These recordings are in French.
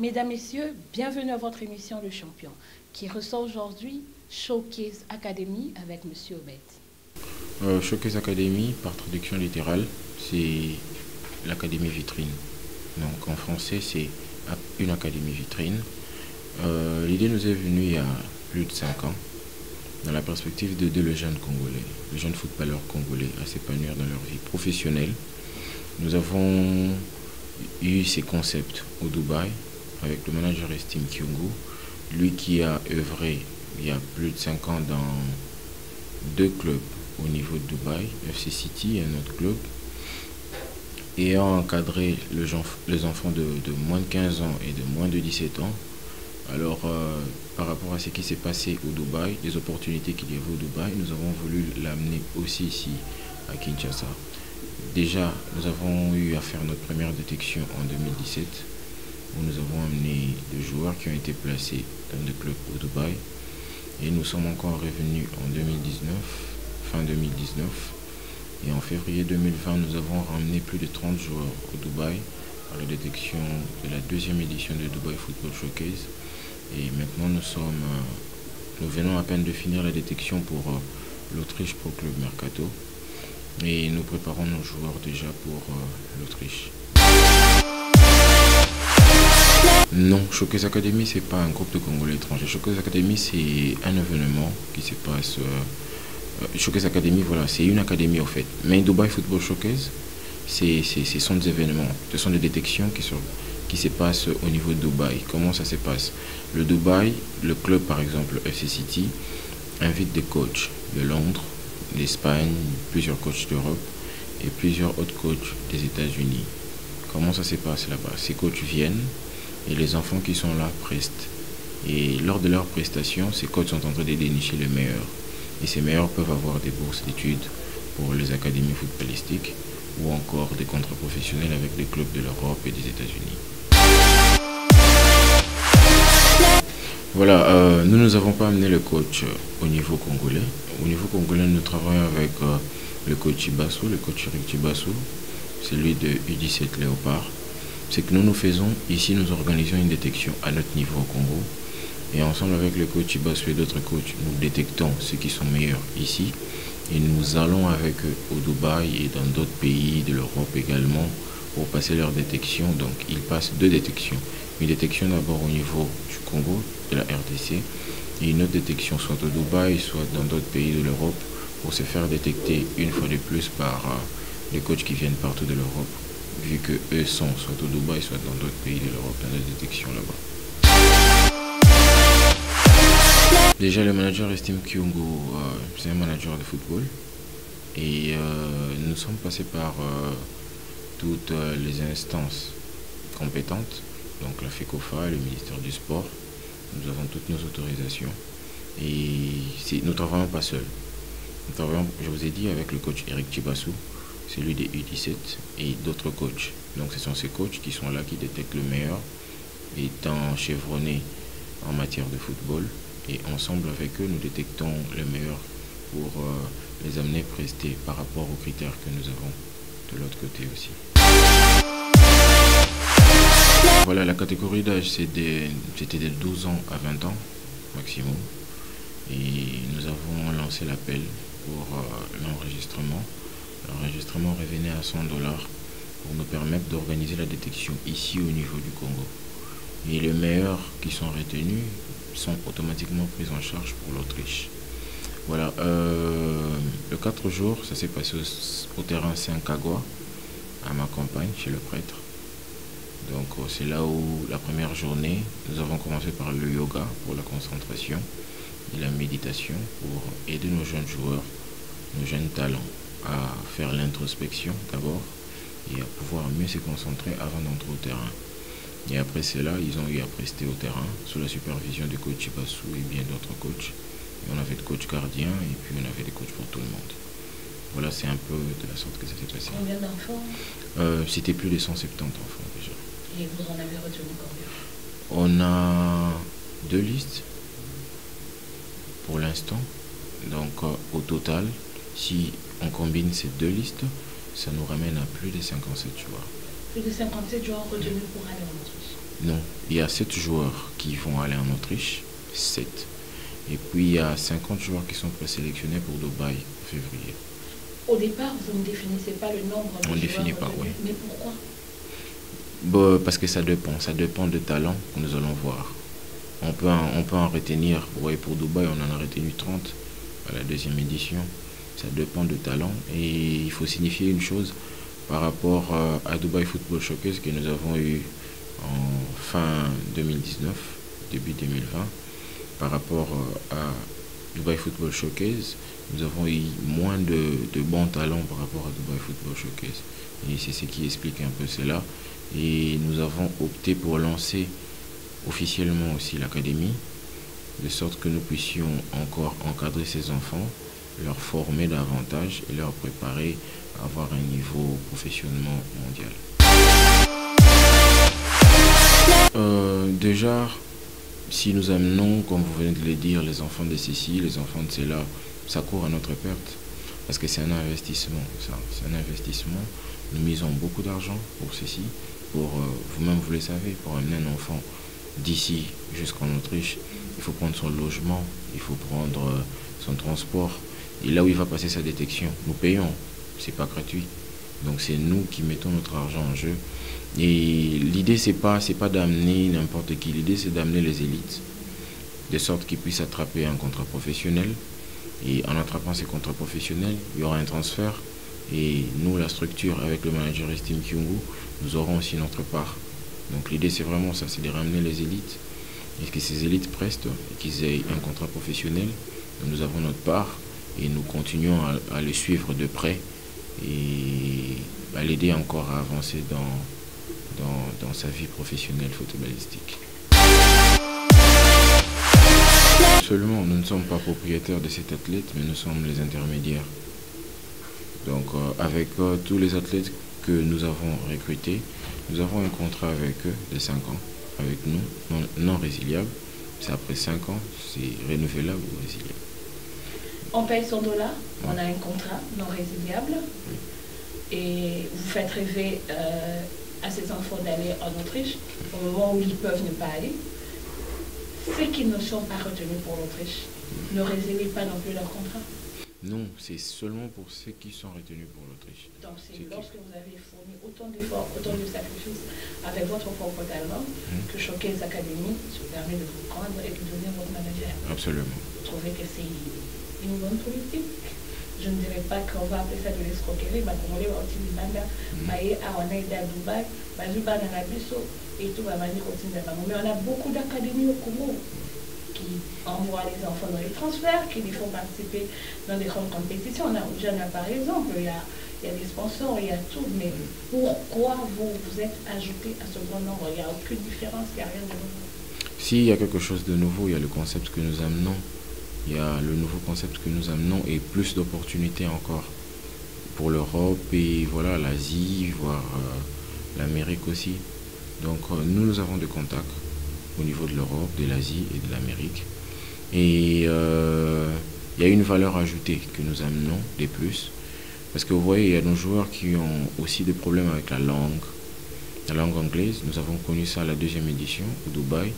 Mesdames, Messieurs, bienvenue à votre émission Le Champion, qui ressort aujourd'hui Showcase Academy avec Monsieur Obed. Euh, Showcase Academy, par traduction littérale, c'est l'académie vitrine. Donc en français, c'est une académie vitrine. Euh, l'idée nous est venue il y a plus de 5 ans, dans la perspective d'aider le jeune Congolais, le jeune footballeur congolais à s'épanouir dans leur vie professionnelle. Nous avons eu ces concepts au Dubaï avec le manager Estime Kyungu, lui qui a œuvré il y a plus de 5 ans dans deux clubs au niveau de Dubaï, FC City et un autre club, ayant encadré les enfants de, moins de 15 ans et de moins de 17 ans. Alors, euh, par rapport à ce qui s'est passé au Dubaï, les opportunités qu'il y avait au Dubaï, nous avons voulu l'amener aussi ici à Kinshasa. Déjà, nous avons eu à faire notre première détection en 2017, où nous avons amené deux joueurs qui ont été placés dans des clubs au Dubaï. Et nous sommes encore revenus en 2019, fin 2019. Et en février 2020, nous avons ramené plus de 30 joueurs au Dubaï à la détection de la deuxième édition de Dubaï Football Showcase. Et maintenant, nous sommes, euh, nous venons à peine de finir la détection pour euh, l'Autriche Pro Club Mercato. Et nous préparons nos joueurs déjà pour euh, l'Autriche. Non, Showcase Academy, c'est pas un groupe de Congolais étrangers. Showcase Academy, c'est un événement qui se passe. Euh, Showcase Academy, voilà, c'est une académie en fait. Mais Dubai Football Showcase, c'est, ce sont des événements, ce sont des détections qui, sont, qui se passent au niveau de Dubaï. Comment ça se passe? Le Dubaï, le club par exemple, FC City, invite des coachs de Londres, d'Espagne, plusieurs coachs d'Europe et plusieurs autres coachs des États-Unis. Comment ça se passe là-bas? Ces coachs viennent et les enfants qui sont là prestent. Et lors de leur prestation, ces coachs sont en train de dénicher les meilleurs. Et ces meilleurs peuvent avoir des bourses d'études pour les académies footballistiques ou encore des contrats professionnels avec des clubs de l'Europe et des États-Unis. Voilà, euh, nous nous avons pas amené le coach au niveau congolais. Au niveau congolais, nous travaillons avec euh, le coach Ibassou, le coach Eric Ibassou, celui de U17 Léopard. C'est que nous nous faisons, ici nous organisons une détection à notre niveau au Congo. Et ensemble avec le coach Ibassou et d'autres coachs, nous détectons ceux qui sont meilleurs ici. Et nous allons avec eux au Dubaï et dans d'autres pays de l'Europe également pour passer leur détection. Donc ils passent deux détections. Une détection d'abord au niveau du Congo, de la RDC, et une autre détection soit au Dubaï, soit dans d'autres pays de l'Europe pour se faire détecter une fois de plus par euh, les coachs qui viennent partout de l'Europe, vu que eux sont soit au Dubaï, soit dans d'autres pays de l'Europe, dans la détection là-bas. Déjà, le manager estime Kyungu, euh, c'est un manager de football. Et euh, nous sommes passés par toutes les instances compétentes, donc la FECOFA, le ministère du Sport, nous avons toutes nos autorisations. Et nous ne travaillons pas seuls. Nous travaillons, je vous ai dit, avec le coach Eric Chibassou, celui des U17 et d'autres coachs. Donc ce sont ces coachs qui sont là, qui détectent le meilleur, étant chevronnés en matière de football. Et ensemble avec eux, nous détectons le meilleur pour euh, les amener prester par rapport aux critères que nous avons de l'autre côté aussi. Voilà, la catégorie d'âge, c'était de 12 ans à 20 ans maximum. Et nous avons lancé l'appel pour euh, l'enregistrement. Revenait à 100 dollars pour nous permettre d'organiser la détection ici au niveau du Congo. Et les meilleurs qui sont retenus sont automatiquement pris en charge pour l'Autriche. Voilà, euh, le 4 jours, ça s'est passé au, au terrain Saint-Cagua, à ma campagne, chez le prêtre. Donc euh, c'est là où la première journée, nous avons commencé par le yoga pour la concentration et la méditation pour aider nos jeunes joueurs, nos jeunes talents à faire l'introspection d'abord et à pouvoir mieux se concentrer avant d'entrer au terrain. Et après cela, ils ont eu à prester au terrain sous la supervision de coach Ibassou et bien d'autres coachs. Et on avait des coachs gardiens et puis on avait des coachs pour tout le monde. Voilà, c'est un peu de la sorte que ça s'est passé. Combien d'enfants? Euh, C'était plus de 170 enfants déjà. Et vous en avez retenu combien? On a deux listes pour l'instant. Donc euh, au total, si on combine ces deux listes, ça nous ramène à plus de 57 joueurs. Plus de 57 joueurs retenus pour aller en Autriche. Non, il y a 7 joueurs qui vont aller en Autriche, 7. Et puis il y a 50 joueurs qui sont présélectionnés pour Dubaï en février. Au départ, vous ne définissez pas le nombre de On ne définit pas, oui. Mais pourquoi? Bon, parce que ça dépend, ça dépend de talent que nous allons voir. On peut en, on peut en retenir, vous voyez, pour Dubaï, on en a retenu 30 à la deuxième édition. Ça dépend de talent. Et il faut signifier une chose par rapport euh, à Dubaï Football Showcase que nous avons eu en fin 2019, début 2020. Par rapport euh, à Dubaï Football Showcase, nous avons eu moins de, de bons talents par rapport à Dubaï Football Showcase. Et c'est ce qui explique un peu cela. Et nous avons opté pour lancer officiellement aussi l'académie, de sorte que nous puissions encore encadrer ces enfants, leur former davantage et leur préparer à avoir un niveau professionnellement mondial. Euh, déjà, si nous amenons, comme vous venez de le dire, les enfants de ceci, les enfants de cela, ça court à notre perte. Parce que c'est un investissement. C'est un investissement. Nous misons beaucoup d'argent pour ceci. Pour, euh, vous-même, vous le savez, pour amener un enfant d'ici jusqu'en Autriche, il faut prendre son logement, il faut prendre euh, son transport. Et là où il va passer sa détection, nous payons. C'est pas gratuit. Donc c'est nous qui mettons notre argent en jeu. Et l'idée, c'est pas, pas d'amener n'importe qui. L'idée, c'est d'amener les élites, de sorte qu'ils puissent attraper un contrat professionnel. Et en attrapant ces contrats professionnels, il y aura un transfert. Et nous, la structure, avec le manager Estime Kyungu, nous aurons aussi notre part. Donc l'idée, c'est vraiment ça, c'est de ramener les élites. Et que ces élites prestent, et qu'ils aient un contrat professionnel. Nous avons notre part et nous continuons à, à les suivre de près et à l'aider encore à avancer dans, dans, dans sa vie professionnelle footballistique. Seulement, nous ne sommes pas propriétaires de cet athlète, mais nous sommes les intermédiaires. Donc, euh, avec euh, tous les athlètes que nous avons recrutés, nous avons un contrat avec eux de 5 ans, avec nous, non, non résiliable. C'est après 5 ans, c'est renouvelable ou résiliable. On paye son dollar, on a un contrat non résiliable et vous faites rêver euh, à ces enfants d'aller en Autriche au moment où ils peuvent ne pas aller. Ceux qui ne sont pas retenus pour l'Autriche ne résilient pas non plus leur contrat. Non, c'est seulement pour ceux qui sont retenus pour l'Autriche. Donc c'est qui lorsque vous avez fourni autant d'efforts, autant de sacrifices avec votre propre talent Mhm. que Showcase Academy se permet de vous prendre et de devenir votre manager. Absolument. Vous trouvez que c'est une bonne politique. Je ne dirais pas qu'on va appeler ça de l'escroquerie, mais comme on à Dubaï, Nanabiso, et tout va venir continuer à Mais on a beaucoup d'académies au Congo qui envoient les enfants dans les transferts, qui les font participer dans des grandes compétitions. On a Oujana par exemple, il y a, il y a des sponsors, il y a tout, mais pourquoi vous vous êtes ajouté à ce grand nombre? Il n'y a aucune différence, il n'y a rien de nouveau. S'il y a quelque chose de nouveau, il y a le concept que nous amenons. Il y a le nouveau concept que nous amenons et plus d'opportunités encore pour l'Europe et voilà l'Asie, voire euh, l'Amérique aussi. Donc euh, nous, nous avons des contacts au niveau de l'Europe, de l'Asie et de l'Amérique. Et euh, il y a une valeur ajoutée que nous amenons des plus. Parce que vous voyez, il y a nos joueurs qui ont aussi des problèmes avec la langue, la langue anglaise. Nous avons connu ça à la deuxième édition au Dubaï.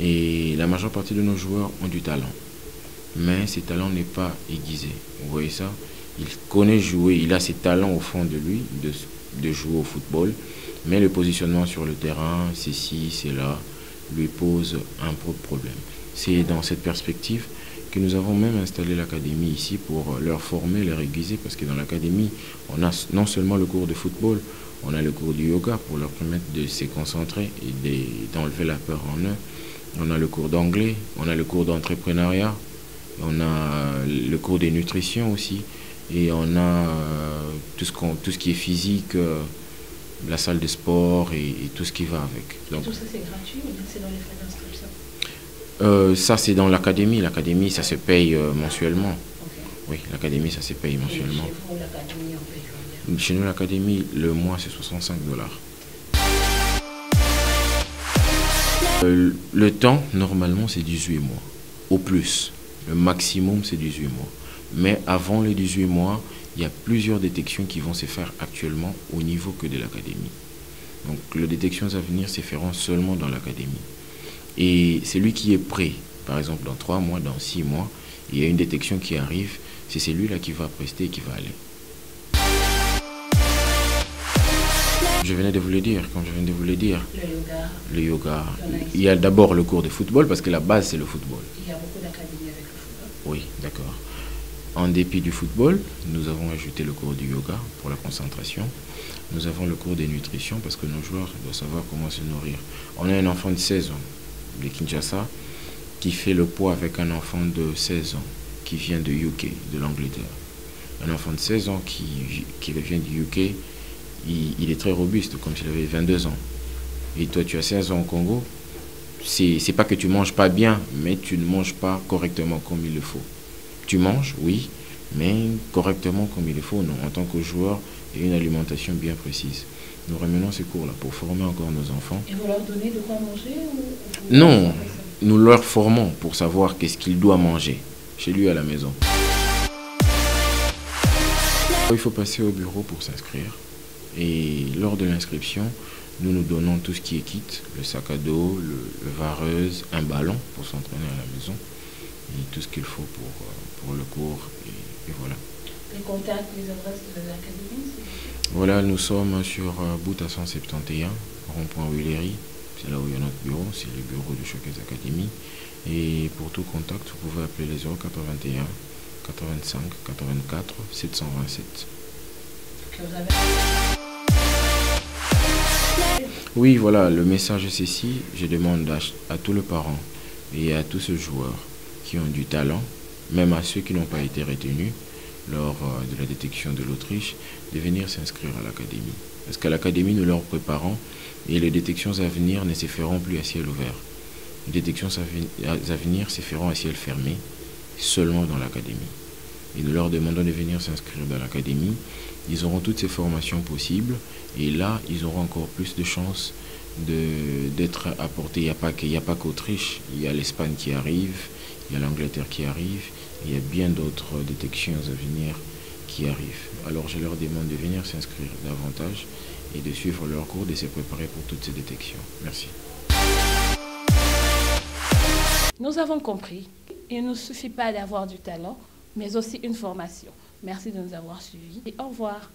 Et la majeure partie de nos joueurs ont du talent. Mais ce talent n'est pas aiguisé. Vous voyez ça? Il connaît jouer, il a ses talents au fond de lui de, de jouer au football. Mais le positionnement sur le terrain, c'est ci, c'est là, lui pose un propre problème. C'est dans cette perspective que nous avons même installé l'académie ici pour leur former, leur aiguiser, parce que dans l'académie, on a non seulement le cours de football, on a le cours du yoga pour leur permettre de se concentrer et de- d'enlever la peur en eux. On a le cours d'anglais, on a le cours d'entrepreneuriat, on a le cours de nutrition aussi, et on a euh, tout, ce qu'on- tout ce qui est physique, euh, la salle de sport et, et tout ce qui va avec. Donc, Tout ça c'est gratuit ou c'est dans les frais d'inscription euh, ça, c'est dans l'académie. L'académie, ça se paye euh, mensuellement. Oui, l'académie, ça se paye Et mensuellement. chez vous, paye nous, l'académie, le mois, c'est 65 dollars. Euh, le temps, normalement, c'est 18 mois. Au plus. Le maximum, c'est 18 mois. Mais avant les 18 mois, il y a plusieurs détections qui vont se faire actuellement au niveau que de l'académie. Donc, le détection à venir se feront seulement dans l'académie. Et celui qui est prêt, par exemple, dans trois mois, dans six mois, il y a une détection qui arrive, c'est celui-là qui va prester et qui va aller. Je venais de vous le dire, comme je viens de vous le dire. Le yoga. Le yoga. Il y a d'abord le cours de football parce que la base c'est le football. Il y a beaucoup d'académies avec le football. Oui, d'accord. En dépit du football, nous avons ajouté le cours du yoga pour la concentration. Nous avons le cours de nutrition parce que nos joueurs doivent savoir comment se nourrir. On a un enfant de 16 ans de Kinshasa qui fait le poids avec un enfant de 16 ans qui vient de UK, de l'Angleterre. Un enfant de 16 ans qui, qui vient du UK il, est très robuste, comme s'il avait 22 ans. Et toi, tu as 16 ans au Congo. C'est pas que tu manges pas bien, mais tu ne manges pas correctement comme il le faut. Tu manges, oui, mais correctement comme il le faut, non. En tant que joueur, et une alimentation bien précise. Nous remenons ces cours-là pour former encore nos enfants. Et vous leur donnez de quoi manger Non, nous leur formons pour savoir qu'est-ce qu'il doit manger chez lui à la maison. Il faut passer au bureau pour s'inscrire. Et lors de l'inscription, nous nous donnons tout ce qui est kit, le sac à dos, le, vareuse, un ballon pour s'entraîner à la maison et tout ce qu'il faut pour, euh, pour le cours. Et, voilà. Les contacts, les adresses de l'académie Voilà, nous sommes sur euh, Bouta 171, rond-point Willery. C'est là où il y a notre bureau, c'est le bureau de Choquez Academy. Et pour tout contact, vous pouvez appeler les 081 85 84 727. Oui, voilà, le message est ceci. Je demande à, tous les parents et à tous ces joueurs qui ont du talent, même à ceux qui n'ont pas été retenus lors euh, de la détection de l'Autriche, de venir s'inscrire à l'académie. Parce qu'à l'académie, nous leur préparons et les détections à venir ne se feront plus à ciel ouvert. Les détections à venir se feront à ciel fermé, seulement dans l'académie. Et nous leur demandons de venir s'inscrire dans l'académie ils auront toutes ces formations possibles et là, ils auront encore plus de chances d'être apportés. Il n'y a pas qu'Autriche, il y a l'Espagne qui arrive, il y a l'Angleterre qui arrive, il y a bien d'autres détections à venir qui arrivent. Alors je leur demande de venir s'inscrire davantage et de suivre leur cours, de se préparer pour toutes ces détections. Merci. Nous avons compris, il ne suffit pas d'avoir du talent, mais aussi une formation. Merci de nous avoir suivis et au revoir.